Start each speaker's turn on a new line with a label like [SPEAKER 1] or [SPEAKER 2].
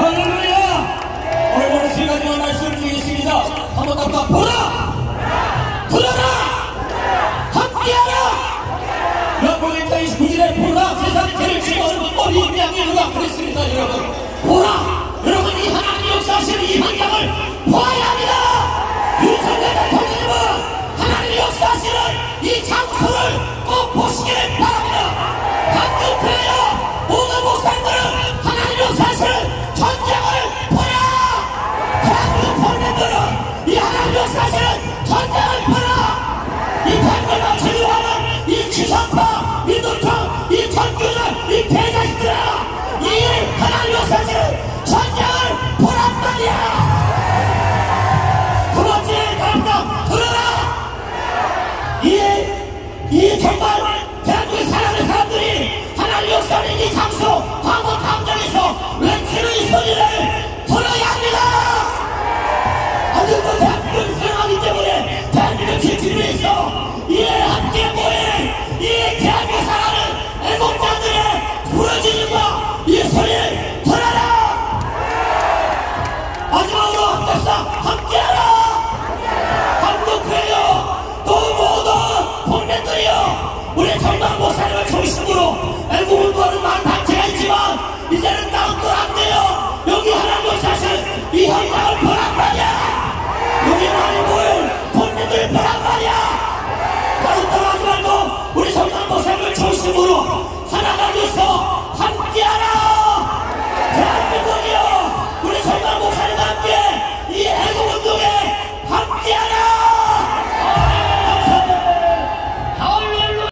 [SPEAKER 1] 할렐루야! 오늘 세 가지만 말씀을 드리겠습니다. 한번 답답 보라! 보라라! 함께하라! 영광의 땅이 구질에 보라! 세상의 죄를 지고 어린 양의 누가 그랬습니다, 여러분. 보라! 여러분 이 하나님 역사하시는 이 환경을 보아야 환장을 팔아! 이 판결과 제도하는 이 지상파, 이 노총, 이 전교들, 이 개자식들아! 이 하나님 역사지 환장을 보란 말이야! 두 번째 감독 들어라! 이, 이 정말 대한민국 사랑하는 사람들이 하나님 역사는 이 장소, 광고 당장에서 외치는 이 소리를 들어야 우리 전남 목사님을 중심으로